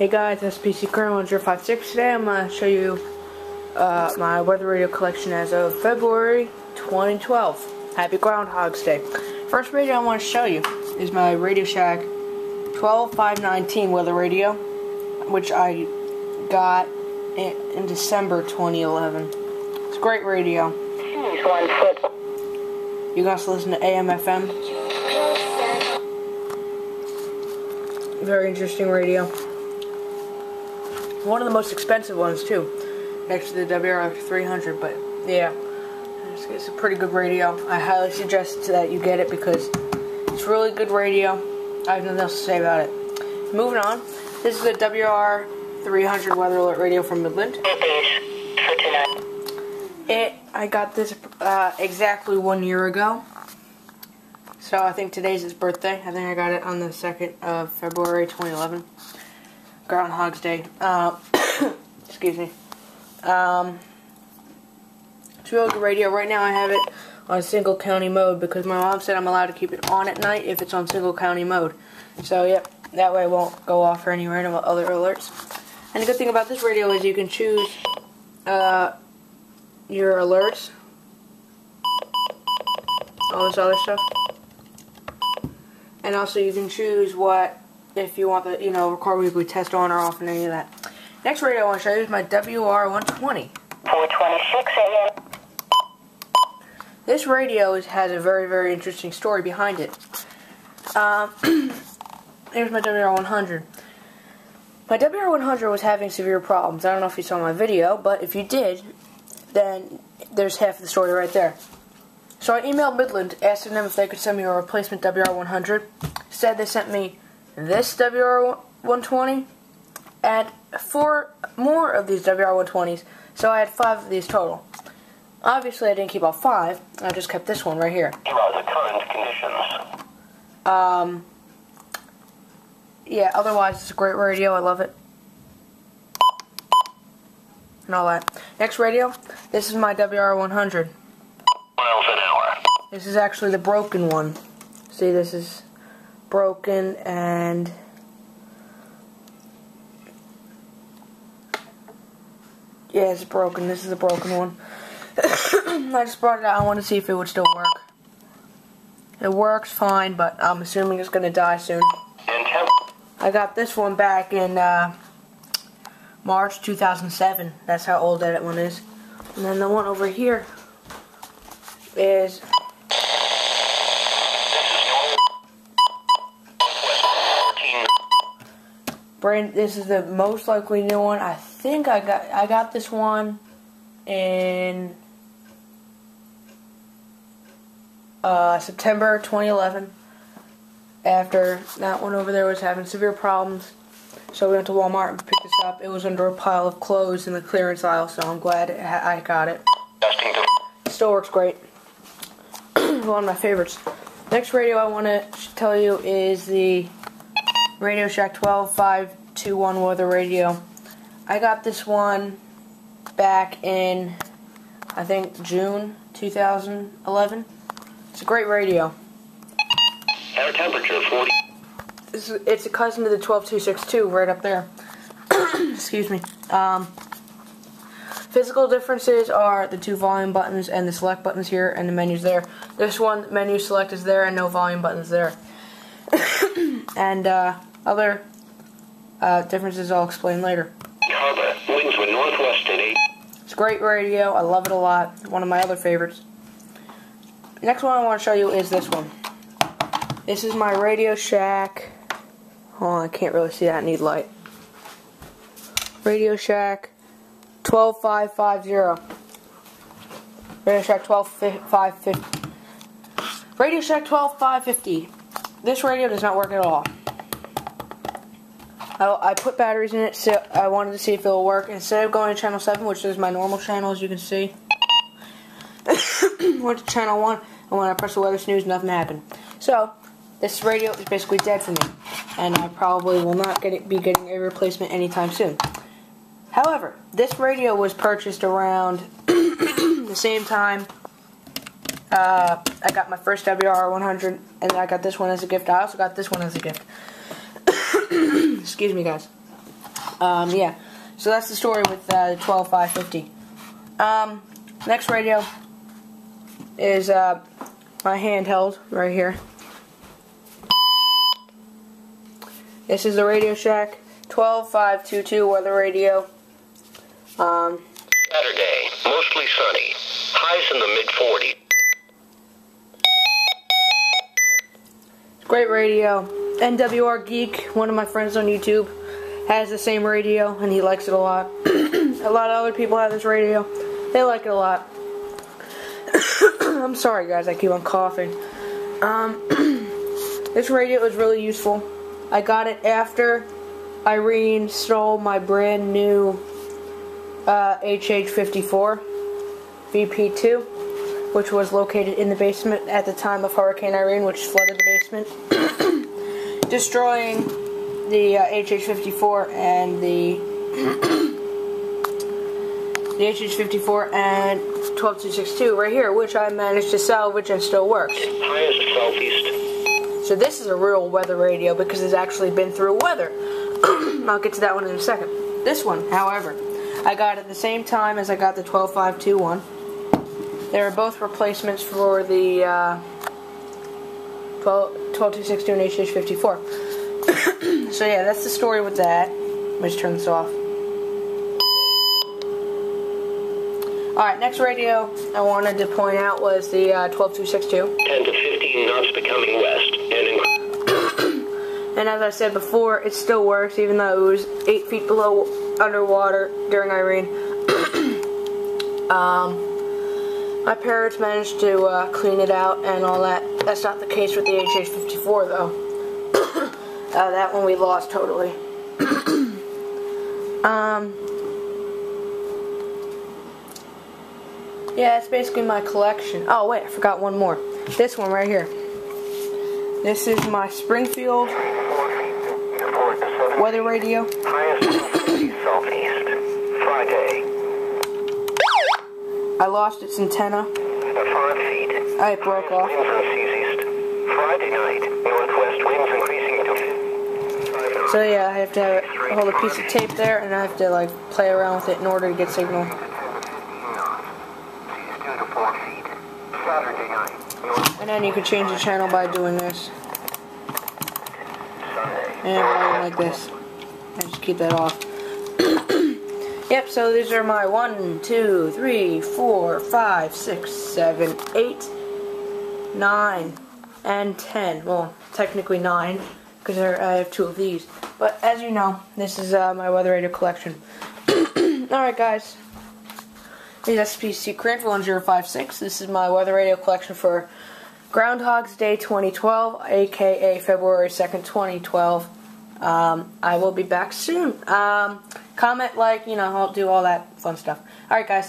Hey guys, SPC Colonel 056. Today I'm going to show you uh, my weather radio collection as of February 2012. Happy Groundhog's Day. First radio I want to show you is my Radio Shack 12519 weather radio, which I got in, in December 2011. It's a great radio. You guys listen to AM FM. Very interesting radio. One of the most expensive ones too, next to the WR 300. But yeah, it's, it's a pretty good radio. I highly suggest that you get it because it's really good radio. I have nothing else to say about it. Moving on, this is the WR 300 weather alert radio from Midland. For tonight. It I got this uh, exactly one year ago. So I think today's his birthday. I think I got it on the 2nd of February 2011. Groundhog's Day. Uh, excuse me. Um, it's radio. Right now I have it on single county mode because my mom said I'm allowed to keep it on at night if it's on single county mode. So yep, that way it won't go off for any random other alerts. And the good thing about this radio is you can choose uh, your alerts, all this other stuff. And also you can choose what, if you want the, you know, record weekly test on or off and any of that. Next radio I want to show you is my WR120. 426 a.m. This radio is, has a very, very interesting story behind it. Um, here's my WR100. My WR100 was having severe problems. I don't know if you saw my video, but if you did, then there's half of the story right there. So I emailed Midland asking them if they could send me a replacement WR100. Said they sent me this WR120 and four more of these WR120s. So I had five of these total. Obviously, I didn't keep all five. I just kept this one right here. Here are the current conditions. Um, yeah, otherwise, it's a great radio. I love it. And all that. Next radio, this is my WR100. Miles an hour. This is actually the broken one. See, this is broken and yeah, it's broken. This is a broken one. I just brought it out. I want to see if it would still work. It works fine, but I'm assuming it's going to die soon. I got this one back in uh, March 2007. That's how old that one is. And then the one over here is brand. This is the most likely new one. I think I got I got this one in uh, September 2011. After that one over there was having severe problems, so we went to Walmart and picked this up. It was under a pile of clothes in the clearance aisle, so I'm glad I got it. Testing to. It still works great. One of my favorites. Next radio I want to tell you is the Radio Shack 12521 weather radio. I got this one back in, I think, June 2011. It's a great radio. Air temperature 40. It's, it's a cousin to the 12262 right up there. Excuse me. Um, physical differences are the two volume buttons and the select buttons here and the menus there. This one, menu select is there and no volume buttons there. and uh, other uh, differences I'll explain later. Harbor. Winds were northwest at 8. It's great radio. I love it a lot. One of my other favorites. Next one I want to show you is this one. This is my Radio Shack. Oh, I can't really see that. I need light. Radio Shack 12550. Radio Shack 12550. Radio Shack 12550. This radio does not work at all. I, put batteries in it, so I wanted to see if it'll work. Instead of going to channel 7, which is my normal channel, as you can see, went to channel 1, and when I press the weather snooze, nothing happened. So, this radio is basically dead for me, and I probably will not get it, be getting a replacement anytime soon. However, this radio was purchased around the same time uh, I got my first WR100, and I got this one as a gift. I also got this one as a gift. Excuse me, guys. Um, yeah. So that's the story with uh, the 12550. Um, next radio is uh, my handheld right here. This is the Radio Shack 12522 weather radio. Um, Saturday, mostly sunny. Highs in the mid 40s. great radio. NWR Geek, one of my friends on YouTube, has the same radio and he likes it a lot. a lot of other people have this radio. They like it a lot. I'm sorry guys, I keep on coughing. Um, this radio is really useful. I got it after Irene stole my brand new uh, HH54 VP2, which was located in the basement at the time of Hurricane Irene, which flooded the basement, destroying the uh, HH54 and the the HH54 and 12262 right here, which I managed to salvage and still works. Highest southeast. So this is a real weather radio because it's actually been through weather. I'll get to that one in a second. This one, however, I got at the same time as I got the 12521. They were both replacements for the uh, 12, 12262 and HH54. so yeah, that's the story with that. Let me just turn this off. Alright, next radio I wanted to point out was the uh, 12262. 10 to 15 knots becoming west. And in And as I said before, it still works even though it was 8 feet below underwater during Irene. um, my parents managed to uh, clean it out and all that. That's not the case with the HH54 though. uh, that one we lost totally. um, yeah, it's basically my collection. Oh wait, I forgot one more. This one right here. This is my Springfield weather radio. highest southeast. Friday, I lost its antenna. 5 feet. I broke off. Winds on seas Friday night, northwest winds increasing to So yeah, I have to hold a piece of tape there, and I have to like play around with it in order to get signal. 10 to 15 knots. Seas 2 to 4 feet. Saturday night, north And then you can change the channel by doing this. Sunday. And volume like this. I just keep that off. yep, so these are my one, two, three, four, five, six, seven, eight, nine, and 10. Well, technically 9, because I have two of these. But as you know, this is uh, my weather radio collection. Alright, guys. This is SPC Cranford 1056. This is my weather radio collection for Groundhog's Day 2012, aka February 2nd, 2012. Um, I will be back soon. Um, comment, like, you know, I'll do all that fun stuff. Alright, guys.